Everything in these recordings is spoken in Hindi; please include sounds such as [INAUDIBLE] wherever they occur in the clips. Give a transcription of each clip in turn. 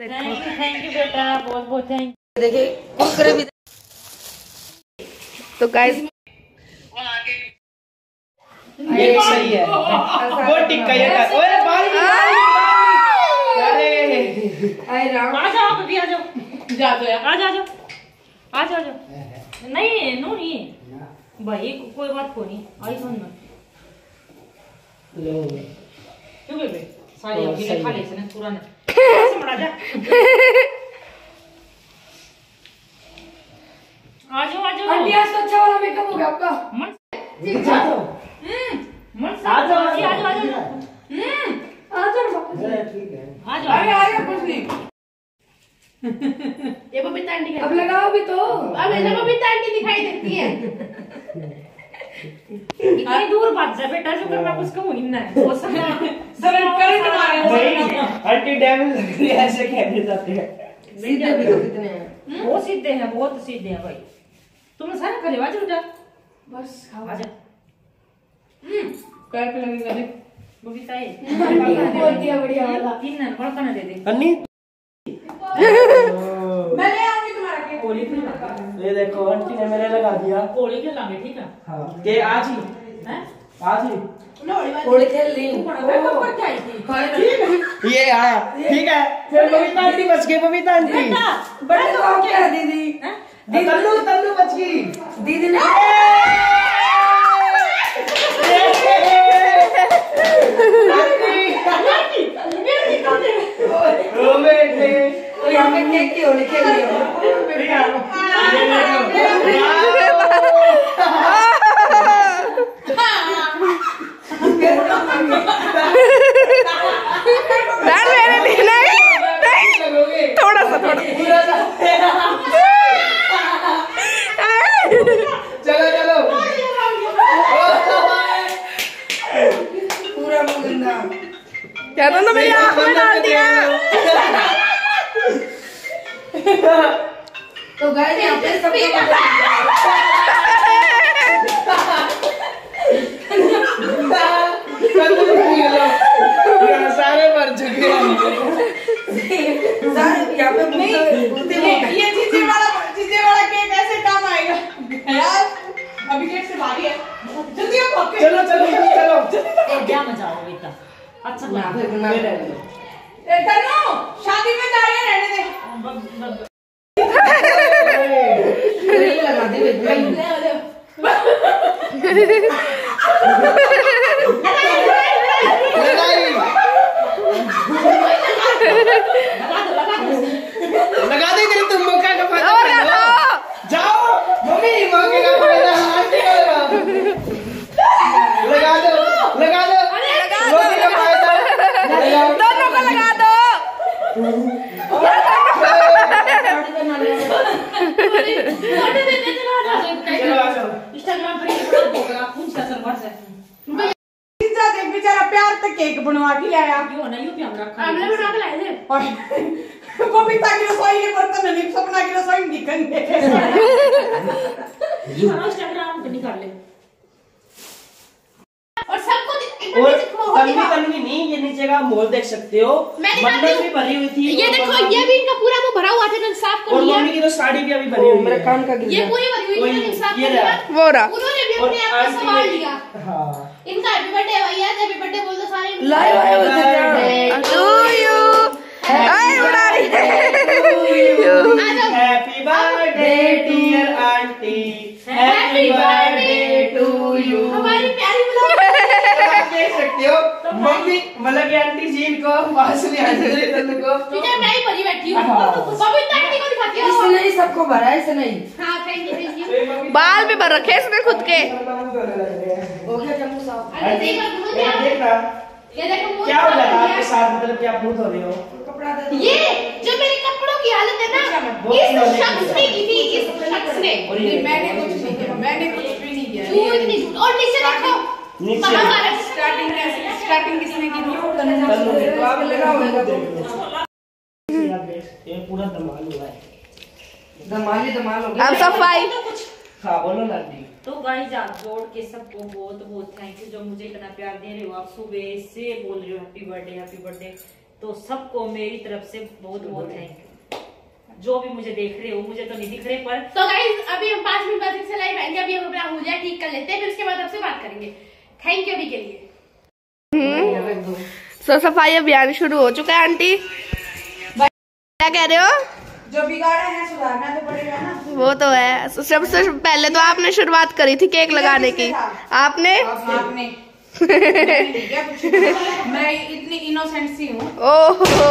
थैंक यू थैंक यू बेटा बहुत बहुत थैंक देखिए कुरकुरे भी तो गाइस ये सही है। वो टिक्का ये कर ओए बाल अरे। राम। आ जाओ अभी आ जाओ। जा जाओ आ जाओ। जाओ आ जाओ। जाओ नहीं नो नहीं भाई कोई बात को नहीं। आई सुन ना लो। क्यों सारी हाँ, अभी खा है। पूरा ना [LAUGHS] जा। आज तो अच्छा वाला मेकअप हो गया आपका। मन मन हम्म। ठीक है। अरे कुछ नहीं। ये बबीता आंटी अब लगाओ भी तो। अब बबीता आंटी दिखाई देती है। इतनी दूर जा बेटा जो करना कुछ कहूँ है। [LAUGHS] वो सब करंट मारे भाई आंटी डैमेज लग रही है ऐसे कहने जाते हैं। सीधे भी तो कितने हैं। बहुत सीधे हैं बहुत सीधे हैं भाई। तुमने सारे करे बाजू जा। बस खाओ। आजा पैर पे लगेगा देख बबीता [LAUGHS] है बहुत बढ़िया वाला। तीन नन बड़का ना दे दे। अन्नी। [LAUGHS] खेलांगे ये देखो आंटी ने मेरे लगा दिया? होली खेलांगे ठीक है? हाँ। ये आज ही। हैं? आज ही। खेल ली। तू बड़ा मैं कब कर थी? ये ठीक है। फिर बबीता आंटी बच गई बबीता आंटी। बेटा तो क्या दीदी। हैं? तल्लू बच गई। दीदी ने [LAUGHS] तो थोड़ा सा थोड़ा चलो चलो पूरा मुँह क्या तो मेरी आँख में डाल दिया तो गाइस यहाँ पे सबको सारे मर चुके हैं सारे यहाँ पे नहीं घूमते हुए ये चीजे वाला चीजे वाला केक ऐसे काम आएगा यार अभी केक से भारी है जल्दी आओ भाग के चलो चलो चलो क्या मज़ा आओ बेटा अच्छा ना लगा फिर ना? ए, तन्नू शादी में जा रहने दे। [LAUGHS] लगा दी [LAUGHS] [LAUGHS] भाई लगाई लगा दे तेरी तुम मौका का फ़ायदा उठा लो। जाओ मम्मी मौके का फ़ायदा आंटी का लगा दो लगा दो मौके का फ़ायदा लगाओ दोनों को लगा दो चलो आ जाओ इंस्टाग्राम पर एक फ़ोटो होगा पूछ का सरवर से पिज्जा देख बेचारा प्यार से केक बनवा के लाया यो ना यूपी हम रखा हमने बना के लाए थे और बबीता की रसोई के बर्तन नहीं सपना की रसोई में दिखन दे इंस्टाग्राम पे निकाल ले और सबको और तन्वी नहीं ये नीचे का मोल देख सकते हो। मैं दिखाती मन्नत हूँ। भी भरी हुई थी ये देखो ये भी इनका पूरा मुँह भरा हुआ था तो साफ़ कर और लिया। मम्मी की तो साड़ी भी अभी भरी हुई है मेरे है। कान का गिर ये पूरी भरी हुई थी साफ़ कर लिया। वो रहा। उन्होंने भी अपने आप को संभाल लिया। हाँ। इनका हैप्पी बर्थडे भैया हैप्पी बर्थडे बोल दो सारे। लाइव आए होते थे मम्मी मतलब कि आंटी जी इनको पास में आने दे तन्नू को। टीचर मैं ही भरी बैठी हूँ। हाँ। बबीता आंटी को दिखाती हूँ। इसने हूँ नहीं सबको भरा है। इसे नहीं हाँ थैंक यू थैंक यू। बाल भी भर रखे इसने खुद के। हो। गया जम्मू साहब अरे देख मत मुझे क्या ये देखो मुँह क्या हो रहा है आपके साथ? मतलब कि आप भूत हो रहे हो? कपड़ा दे ये जो मेरे कपड़ों की हालत है ना इस शख्स ने की थी इस शख्स ने। मैंने कुछ नहीं किया मैंने कुछ भी नहीं किया। झूठ इतनी झूठ। और नीचे देखो। नीचे। स्टार्टिंग स्टार्टिंग किसने की थी? ने। तो आप लगा होगा। तो ये पूरा धमाल हुआ है। धमाली धमाल हो गया अब सफ़ाई। हाँ बोलो ना तो गाइस आप जोड़ के सबको बहुत बहुत थैंक यू जो मुझे इतना प्यार दे रहे हो। आप सुबह से बोल रहे हो हैप्पी बर्थडे हैप्पी बर्थडे तो सबको मेरी तरफ़ से बहुत बहुत थैंक यू जो भी मुझे देख रहे हो मुझे तो नहीं दिख रहे पर तो गाइस अभी हम पाँच मिनट बाद फिर से लाइव आएँगे। अभी हम अपना हुलिया ठीक कर लेते हैं फिर उसके बाद आपसे बात करेंगे। थैंक यू अभी के लिए। सो सफ़ाई अभियान शुरू हो चुका है आंटी। क्या कह रहे हो? जो बिगाड़ा है सुधारना तो पड़ेगा ना। वो तो है। सबसे पहले तो आपने शुरुआत करी थी केक लगाने की। आपने? आपने। मैं इतनी इनोसेंट सी हूँ। ओहो।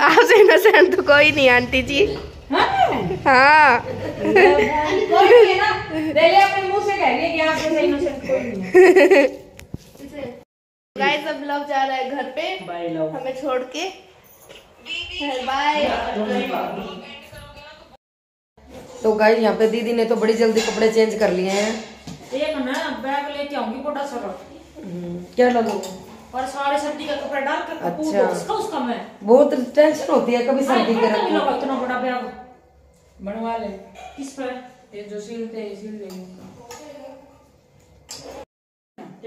आपसे इनोसेंट तो कोई नहीं आंटी जी। हाँ। कोई नहीं है ना ले ले अपने मुँह से कह रही है कि आप जैसे इनोसेंट कोई नहीं है गाइस अब लव जा रहा है घर पे। बाय लव हमें छोड़ के। बाय तो गाइस यहाँ पे दीदी ने तो बड़ी जल्दी कपड़े चेंज कर लिए हैं। एक ना बैग लेके आऊँगी बड़ा सारा। हम्म, क्या लगो? और सारे सर्दी का कपड़ा डाल के कपूर अच्छा। उसका उसका मैं। बहुत टेंशन होती है कभी सर्दी के इतना बड़ा बैग बनवा ले। किस पे? ये जो सिलते हैं सिल लेंगे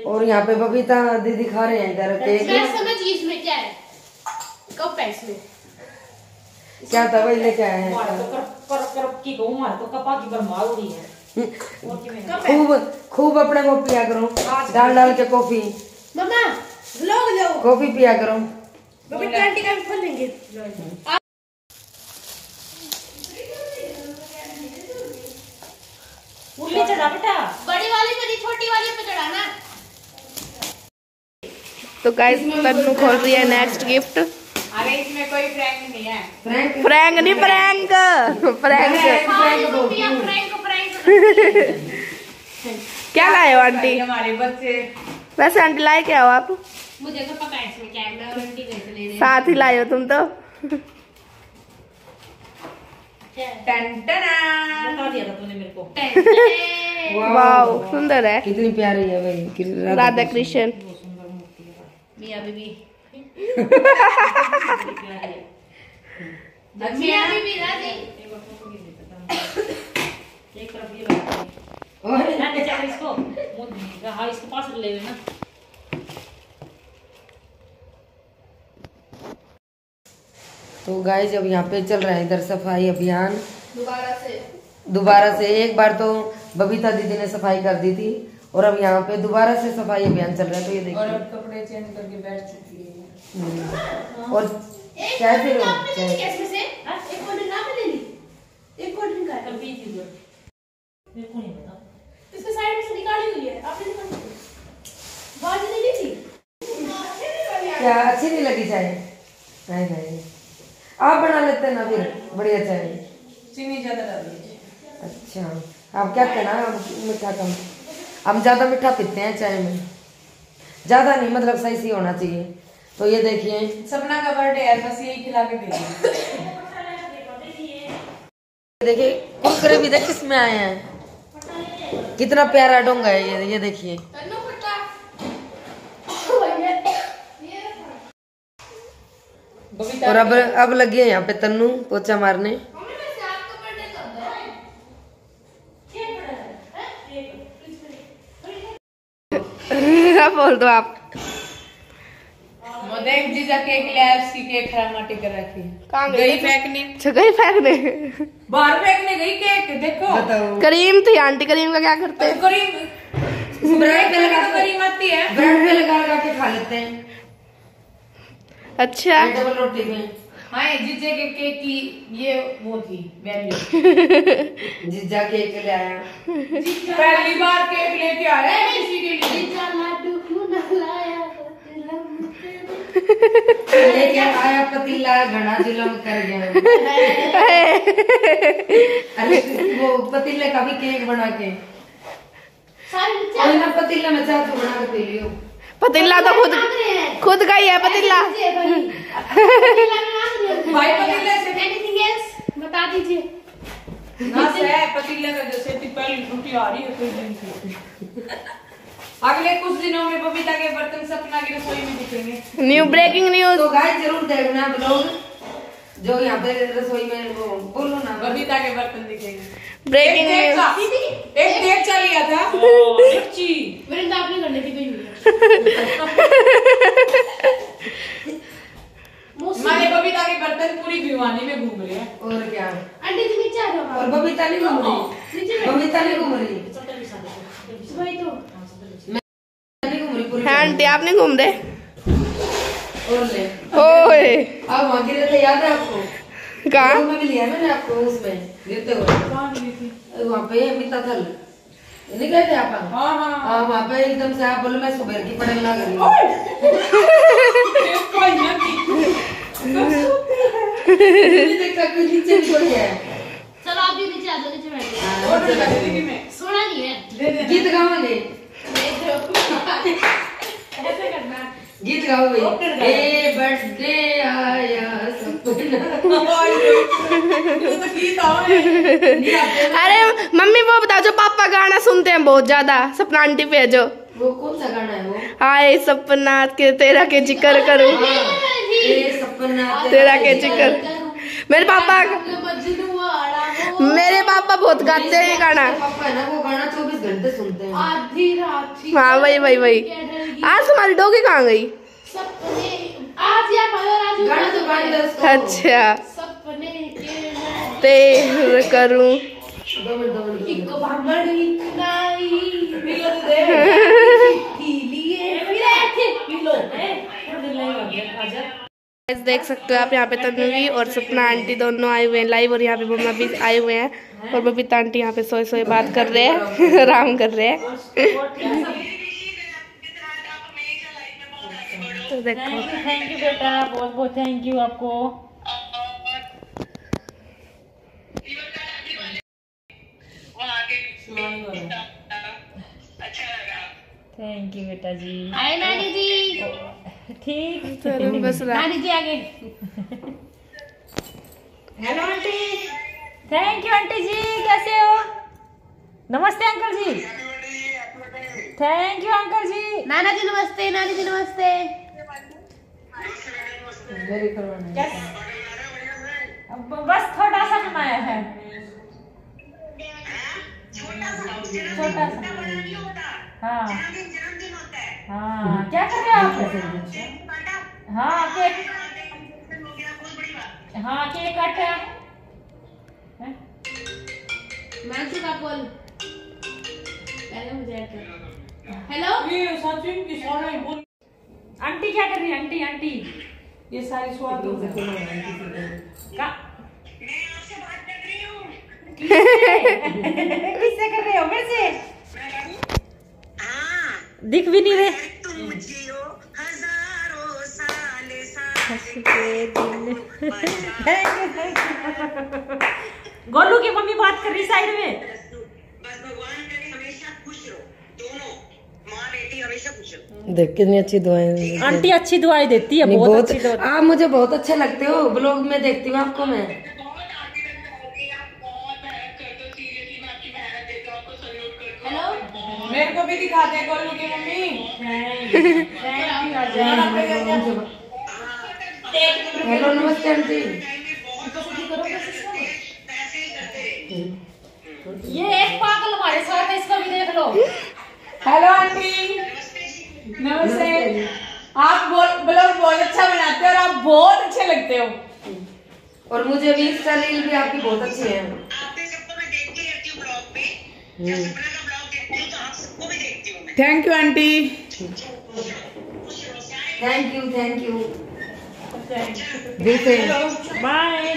और यहाँ पे बबीता दीदी खा रहे हैं इधर केक मैं समझ इसमें क्या है है इसमें क्या लेके आए हैं? तो कर कर कर की कहूँ मार तो कपा की बरमाल उड़ी है। और की में खूब खूब अपने को पिया करो। डाल डाल के कॉफ़ी। मम्मा लोग लो कॉफ़ी पिया करो। बबी आंटी का खोल लेंगे। उल्ली चढ़ा बेटा। बड़ी वाली पे छोटी वाली पे चढ़ाना। तो गाइस तन्नू खोल रही है नेक्स्ट गिफ्ट अरे इसमें कोई प्रैंक नहीं है। फ्रैंक प्रैंक नहीं प्रैंक प्रैंक ये मम्मी आप प्रैंक प्रैंक क्या लाए हो आंटी? [LAUGHS] हमारे बच्चे। वैसे आंटी लाए क्या हो आप? मुझे तो पता है इसमें क्या है मैं आंटी कैसे ले रही साथ ही लाए हो तुम तो। टन टना। बता दिया था तूने मेरे को। वाओ सुंदर है। कितनी प्यारी है भाई राधा कृष्ण। मियाँ बीबी [LAUGHS] [LAUGHS] मियाँ बीबी नीचे कर इसको मुँह हाँ इसको पास ले लेना। तो गाइस अब यहाँ पे चल रहा है इधर सफ़ाई अभियान। दोबारा से। दोबारा से एक बार तो बबीता दीदी ने सफ़ाई कर दी थी और अब यहाँ पे दोबारा से सफ़ाई अभियान चल रहा है तो ये देखिए। और अब कपड़े चेंज करके बैठ चुकी है। हम्म। और कैसे हो? ले ली कैसे? से? एक इसके साइड में से निकाली हुई है। आपने। बाजी ने ली थी? क्या अच्छी नहीं लगी चाय? नहीं नहीं। आप बना लेते हैं ना फिर बढ़िया चाय। चीनी ज़्यादा डाल दीजिए। अच्छा। आप क्या कहना हम मीठा कम। हम ज़्यादा मीठा पीते हैं चाय में। ज़्यादा नहीं मतलब सही सी होना चाहिए। तो ये देखिए। सपना का बर्थडे है बस यही खिला के भेजिए देखिए कुरकुरे भी देख किसमें आए हैं। कितना प्यारा डोंगा है ये ये देखिए। और अब अब लगे हैं यहाँ पे तन्नू पोचा मारने। अब [LAUGHS] बोल दो आप। जीजा केक ले आया उसकी केक खराब माटी कर रखी है। गई? गई फेंकने। जगह फेंकने। बाहर फेंकने गई केक देखो। करीम थी आंटी करीम का क्या करते तो करीम ब्रेड पे लगा तो करीम आती है। ब्रेड पे लगा लगा के खा लेते हैं। अच्छा। डबल रोटी में। हाँ ये जीजे के केक की ये वो थी वैल्यू जीजा केक ले आया। पहली बार केक लेके आया है किसी के लिए। जीजा लाडू क्यों ना लाया आया पतीला घड़ा जुलम कर गया। अरे वो पतीले का भी केक बना के। सारे बच्चे और ना पतीले में चाय तो बना के पी लियो। पतीला तो खुद खुद का ही है पतीला। भाई। पतीला हैं। से एनीथिंग एल्स बता दीजिए। ना से पतीले का जैसे पहली छुट्टी आ रही है कोई दिन की। अगले कुछ दिनों में बबीता के बर्तन सपना की रसोई में दिखेंगे। न्यू ब्रेकिंग न्यूज़ तो गाइस ज़रूर देखना ब्लॉग जो यहाँ पे रसोई में वो बोलो ना। बबीता के बर्तन दिखेंगे। ब्रेकिंग एक न्यूज़ एक देख चल लिया था। [LAUGHS] मेरे तो आपने करने की कोई [LAUGHS] हमारे बबीता के बर्तन पूरी भिवानी में घूम रहे हैं। और क्या? आंटी जी नीचे आ जाओ और बबीता नहीं घूम रही? बबीता नहीं घूम रही? वही तो नहीं घूम रही पूरी हाँ आंटी आप नहीं घूम रहे ओए। आप वहाँ गिरे थे याद है आपको? कहाँ? में भी लिया मैंने आपको उसमें गिरते हुए। वहाँ पे मिता थल। नहीं गए थे आप? हाँ हाँ हाँ। वहाँ पे एकदम से आप बोलो मैं सुबह की पड़े लग रही देखा कोई नीचे भी कोई चलो आप भी नीचे आ जाओ नीचे बैठो हाँ, नीचे बैठो। में। सोना नहीं है। गीत गाओगे? ऐसे करना गीत गाओ भाई। ए बर्थडे आया ना? अरे मम्मी वो बताओ जो पापा गाना सुनते हैं बहुत ज़्यादा सपना आंटी पे है जो। वो कौन सा गाना है वो? आए सपना के तेरा के ज़िक्र करूँ। सपना तेरा के ज़िक्र। मेरे पापा हो मेरे पापा बहुत गाते हैं गाना है हैं हाँ वही वही वही आज तुम्हारी डोगी कहाँ गई तो अच्छा तेर करूँ देख सकते हो आप यहाँ पे तन्वी और सपना आंटी दोनों आए हुए हैं लाइव और यहाँ पे मम्मा भी आए हुए हैं और बबीता आंटी यहाँ पे सोए सोए बात कर रहे हैं [LAUGHS] आराम कर रहे हैं। तो देखो। थैंक यू बेटा बहुत बहुत थैंक यू आपको। थैंक यू बेटा जी। आए नानी जी। ठीक। चलो बस नानी जी आगे। Hello aunty thank you aunty जी। कैसे हो? नमस्ते uncle ji. Thank you uncle जी। नाना जी नमस्ते नानी जी नमस्ते। है। बस थोड़ा सा बनाया है। छोटा सा? हाँ। हाँ क्या कर रहे हो आप? हाँ? केक। हाँ केक काट रहे हैं हैं? मानसू पहले मुझे हेलो ये सचिन की सोना बोल। आंटी क्या कर रही है? Aunty aunty. ये सारी स्वाद हो गई का? [LAUGHS] किससे कर रहे हो? मेरे से? दिख भी नहीं रहे। गोलू की मम्मी बात कर रही साइड में। बस भगवान करे हमेशा खुश रहो। दोनों माँ बेटी हमेशा खुश रहो। देख कितनी अच्छी दुआएँ आंटी अच्छी दुआएँ देती है बहुत बहुत अच्छी आप मुझे बहुत अच्छे लगते हो ब्लॉग में देखती हूँ आपको मैं। मेरे को भी दिखाते हैं गोलू की मम्मी। हेलो नमस्ते आंटी। ये एक पागल हमारे साथ है इसको भी देख लो। Hello aunty. नमस्ते। आप बोल ब्लॉग बहुत अच्छा बनाते हो और आप बहुत अच्छे लगते हो। और मुझे भी इंस्टा रील भी आपकी बहुत अच्छी है। Thank you aunty thank you thank you दिल से बाय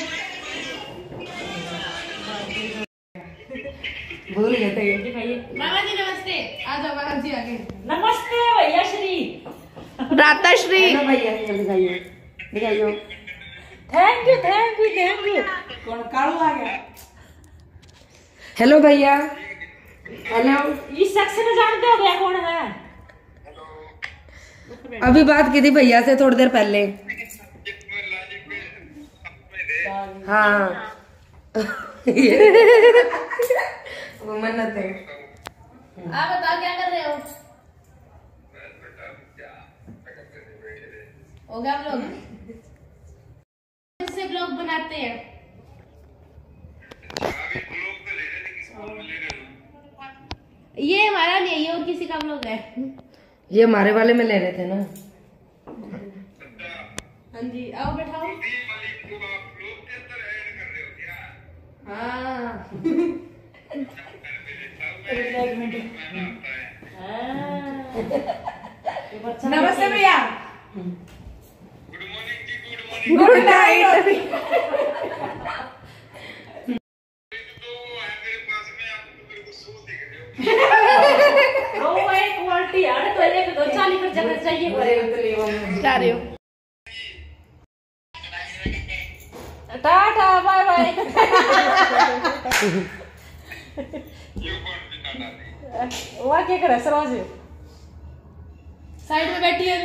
भूल गए थे मामा जी नमस्ते। आ जाओ मामा जी आगे। नमस्ते भैया श्री। राता श्री भैया? दिखाइए दिखाइए thank you thank you thank you कौन कालू आ गया? हेलो भैया। हेलो इस शख्स ने जानते हो क्या कौन है? अभी बात की थी भैया से थोड़ी देर पहले। हाँ। [LAUGHS] वो मन्नत है। आप बताओ क्या कर रहे हो? हो गया आप लोग इससे ब्लॉग बनाते हैं? ये हमारा नहीं है ये और किसी का व्लॉग है ये हमारे वाले में ले रहे थे ना। हाँ जी आओ बैठाओ। हाँ। हाँ। नमस्ते भैया। गुड नाइट [LAUGHS] रो एक क्वालिटी यार तो एक दो चाली कर जगह चाहिए करे जा रही हूँ टाटा बाय बाय वहाँ क्या करे सरोज साइड में बैठी है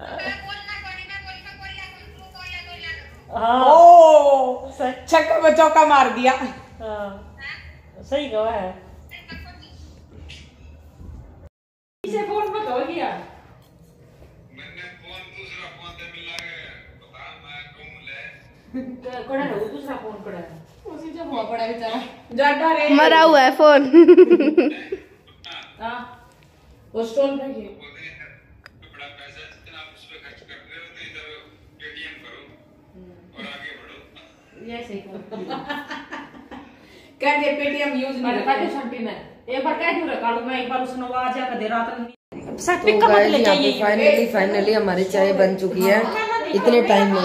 हाँ। [LAUGHS] [LAUGHS] ओ छक्का चौका मार दिया। हाँ। सही कहा है। इसे फ़ोन मत हो गया। कड़ा [LAUGHS] है? वो दूसरा फ़ोन कड़ा है? उसी जो हुआ पड़ा बेचारा। ज़्यादा रे। मरा हुआ है फ़ोन। हाँ। वो स्टोन पे ही ये सही कहा कह दे पेटीएम यूज़ नहीं करते छंटी में। एक बार कह दूँ कालू मैं एक बार उसने आवाज़ तो गाइस यहाँ पे चाहिए फाइनली फाइनली हमारी चाय बन चुकी है। इतने टाइम में।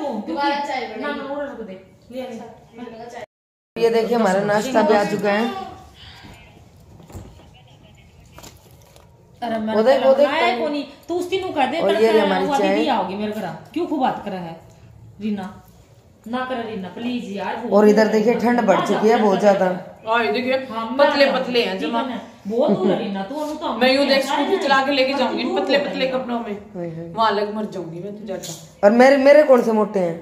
तू। ये देखिए हमारा नाश्ता भी आ चुका है। अरे मैं वो देख, वो देख, कोनी। तू उस दिन कर दे और तेरा ये हमारी चाय। आओगी मेरे घर। क्यों खूब बात कर रहा है? रीना। ना कर रीना प्लीज़ यार और इधर देखिए ठंड बढ़ चुकी है बहुत ज़्यादा। देखिए हाँ, पतले पतले हैं। जमा है ना? बहुत [LAUGHS] रीना तू तो मैं यूँ देख स्कूटी चला के लेके जाऊँगी पतले पतले कपड़ों में। वहाँ अलग मर जाऊँगी मैं तो जाता और मेरे मेरे कौन से मोटे हैं?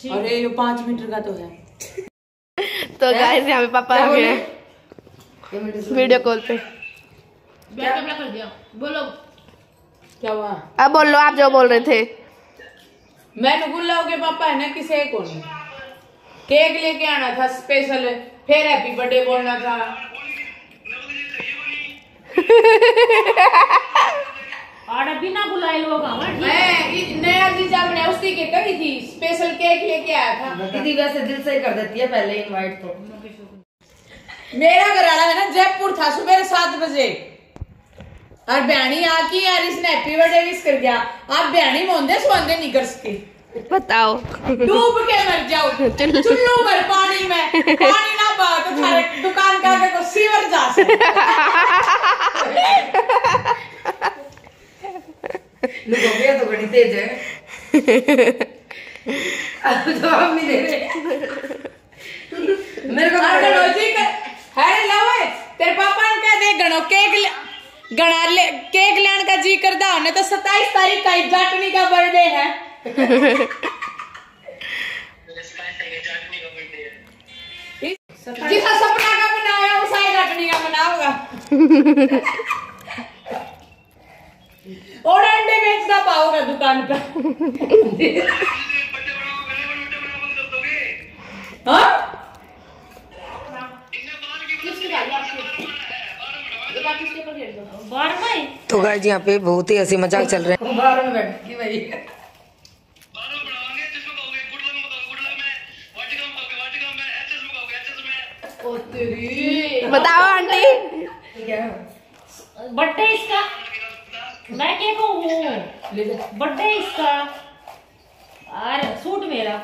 ठीक। अरे ये पाँच मीटर का तो है। तो गाइस यहाँ पे पापा आ गए वीडियो कॉल पे। कैमरा कर दिया। बोलो। क्या हुआ? अब बोल लो आप जो बोल रहे थे। मैंने गुल्ला के पापा है ना किसे को नहीं। केक लेके आना था स्पेशल फिर हैप्पी बर्थडे बोलना था। और बिना बुलाए लोग? मैं नया जीजा मैंने उसकी के कही थी स्पेशल केक लेके आया था। दीदी वैसे दिल से कर देती है पहले इनवाइट तो। मेरा घर वाला है ना जयपुर था सुबह सात बजे। और बयानी आकी यार इसने हैप्पी बर्थडे विश कर दिया। आप बयानी मोंदे सुंदे नहीं कर सके बताओ। डूब के मर जाओ। चुल्लू। भर पानी में। पानी ना बहा तो थारे दुकान का आगे को सीवर जा सके लुकोबिया तो बड़ी तेज है। अब जवाब नहीं दे रहे। मेरे को और तो- गणोजी का है लवे तेरे पापा ने कह दे गणो केक ले गणा केक लेने का जी करदा होने तो 27 तारीख का जाटनी का बर्थडे है। [LAUGHS] जिसका सपना का बनाया उस आई जाटनी का बनाऊँगा। और अंडे बेचना पाओगा दुकान पर। [LAUGHS] हाँ किसकी गाड़ी आपकी ये बात किसके ऊपर घेर दो बार में तो गाइस यहाँ पे बहुत ही हँसी मज़ाक चल रहे हैं। [LAUGHS] बाहर में बैठ के भाई। ओ तेरी। बताओ आंटी। बर्थडे इसका? मैं क्या कहूँ? बर्थडे इसका? अरे सूट मेरा।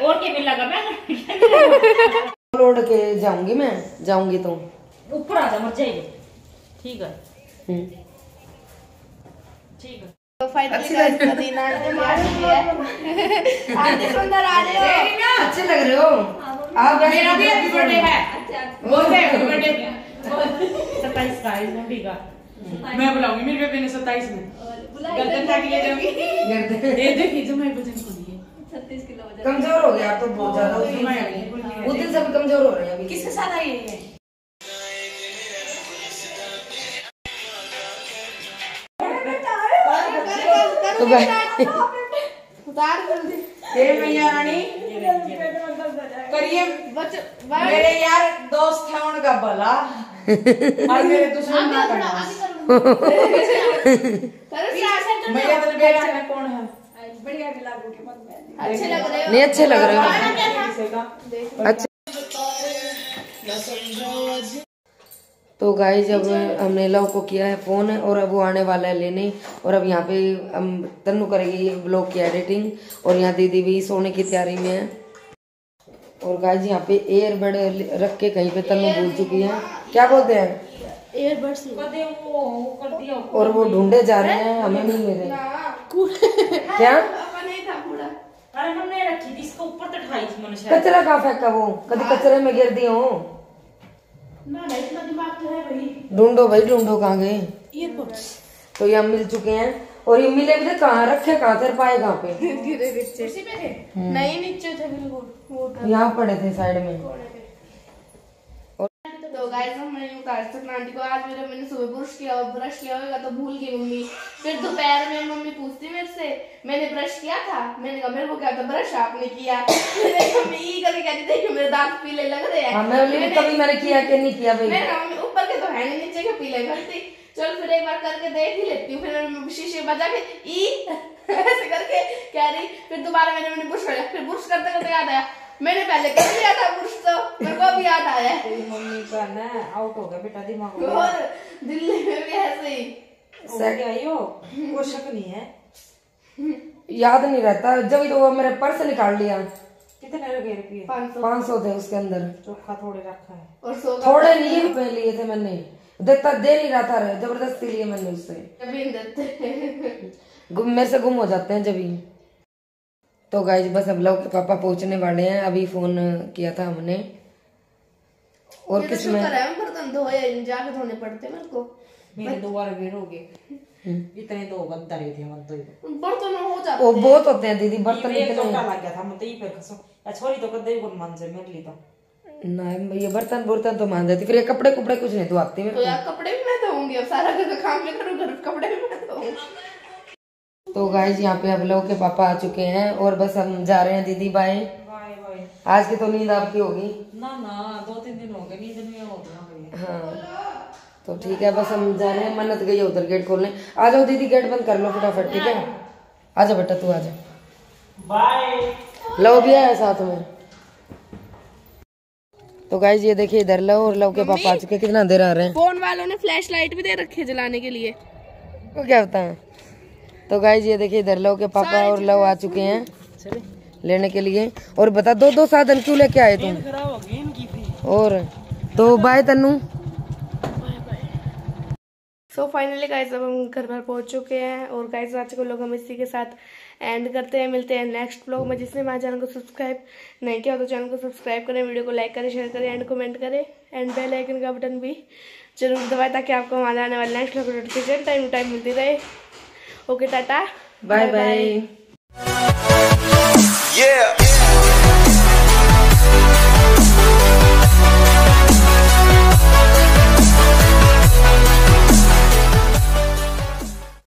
और क्या मिलेगा मैं [LAUGHS] लोड के जाऊँगी मैं जाऊँगी तो। ऊपर आ जा मर जाएगी। ठीक है। हम्म। ठीक है। तो फाइनली मदीना आंटी सुंदर आ रहे [LAUGHS] हो अच्छे लग रहे हो। आप मेरा भी हैप्पी बर्थडे है। [LAUGHS] हैप्पी बर्थडे का मूवी का। मैं बुलाऊँगी मेरे बेबी ने 27 में। गर्दन उठा ले जाऊँगी। गर्दन- ये देखिए जो मैं वज़न छत्तीस किलो कमज़ोर हो गया तो बहुत ज़्यादा हाँ, उस दिन सब कमज़ोर हो रहे हैं अभी। किसके साथ आई है तो, तो उतार करिए मेरे यार दोस्त है उनका भला और मेरे दुश्मन ना करना। [LAUGHS] कौन है? बढ़िया लागू के मन में। अच्छे लग रहे हो। नहीं अच्छे लग रहे हो। अच्छा। तो गाइस जब हमने लव को किया है फ़ोन और अब वो आने वाला है लेने। और अब यहाँ पे हम तन्नू करेगी ब्लॉग की एडिटिंग और यहाँ दीदी भी सोने की तैयारी में है। और गाय जी यहाँ पे एयरबड रख के कहीं पे तन्नू भूल चुकी है। क्या बोलते हैं? एयरबड्स कदे वो वो कर दिया। और वो ढूंढे जा रहे हैं हमें नहीं मिल। रहे क्या? हमने रखी थी इसको ऊपर थी मैंने शायद कचरा कहाँ फेंका वो? कभी कचरे में गिर दी हो? ना ना इतना दिमाग तो है भाई। ढूंढो भाई ढूंढो कहाँ गए। तो ये हम मिल चुके हैं। और ये मिले भी थे कहाँ रखे कहाँ थे पाए कहाँ पे? गिरे पे नहीं नीचे थे बिल्कुल। यहाँ पड़े थे साइड में। तो गाइस हमने यूँ उतार सकना आंटी को। आज मेरा मैंने सुबह ब्रश किया और ब्रश किया होगा तो भूल गई मम्मी। फिर दोपहर में मम्मी पूछती मेरे से मैंने ब्रश किया था? मैंने कहा मेरे को क्या था? ब्रश आपने किया। [LAUGHS] मैंने मम्मी ई करके कहती देखियो मेरे दांत पीले लग रहे हैं। हाँ मैं कभी मैंने किया कि नहीं किया भाई? मैंने मम्मी ऊपर के तो है नहीं नीचे के पीले करती चल फिर एक बार करके देख ही लेती हूँ फिर मैं शीशे बजा के ई? [LAUGHS] ऐसे करके कह रही। फिर दोबारा मैंने मैंने ब्रश कर फिर बुश करते करते याद आया मैंने पहले कर लिया था बुश तो मेरे को भी याद आया। है मम्मी का ना आउट हो गया बेटा दिमाग और दिल्ली में भी ऐसे ही। हो गया यो कोई शक नहीं है। याद नहीं रहता जब ही तो वो मेरे पर्स निकाल लिया। कितने लगे रुपये पाँच सौ। थे उसके अंदर। चोखा थोड़े रखा है। और सौ थोड़े नहीं रुपए लिए थे मैंने। देता दे नहीं रहा था ज़बरदस्ती लिए मैंने उससे। मेरे से गुम हो जाते हैं जब ही। तो गाइज़ बस अब लोग पापा पहुँचने वाले हैं। अभी फ़ोन किया था हमने। और तो किसमें? बर्तन धोए जाके धोने पड़ते मेरे को। मेरे दो बार बेर हो गए। इतने दो गंदा रहे थे मन तो बर्तन हो जाते वो बहुत होते हैं दीदी बर्तन इतने चोटा लग गया था मैं तो ये खसो या छोरी तो कदे को मान से मेरे लिए तो। ना ये बर्तन बर्तन तो मान देती फिर ये कपड़े कुपड़े कुछ नहीं धोती तो मेरे यार कपड़े भी मैं धोऊँगी अब सारा घर का काम मैं करूँ घर कपड़े भी मैं धोऊँगी। तो गाइज़ यहाँ पे अब लोग के पापा आ चुके हैं और बस हम जा रहे हैं दीदी बाय बाय बाय आज की तो नींद आपकी होगी। ना ना दो तीन दिन हो गए नींद नहीं हो गया हाँ। तो ठीक है बस हम जा रहे हैं। मन्नत गई है उधर गेट खोलने। आ जाओ दीदी गेट बंद कर लो फटाफट ठीक है? आ जा बेटा तू आ जा। बाय लव भी आया साथ में। तो गाइज़ ये देखिए इधर लव और लव के पापा आ चुके कितना देर आ रहे हैं। फ़ोन वालों ने फ्लैश लाइट भी दे रखी है जलाने के लिए। वो क्या होता है तो गाइज़ ये देखिए इधर लव के पापा और लव आ चुके हैं लेने के लिए। और बता दो दो साधन क्यों लेके आए तुम? और तो bye Tannu. So finally guys अब हम घर पर पहुँच चुके हैं और गाइस आज को लोग हम इसी के साथ एंड करते हैं। मिलते हैं नेक्स्ट ब्लॉग में। जिसने हमारे चैनल को सब्सक्राइब नहीं किया तो चैनल को सब्सक्राइब करें वीडियो को लाइक करें शेयर करें एंड कमेंट करें। एंड बेल आइकन का बटन भी ज़रूर दबाएँ ताकि आपको हमारे आने वाले next blog notification time to time मिलती रहे। Okay tata bye bye Yeah.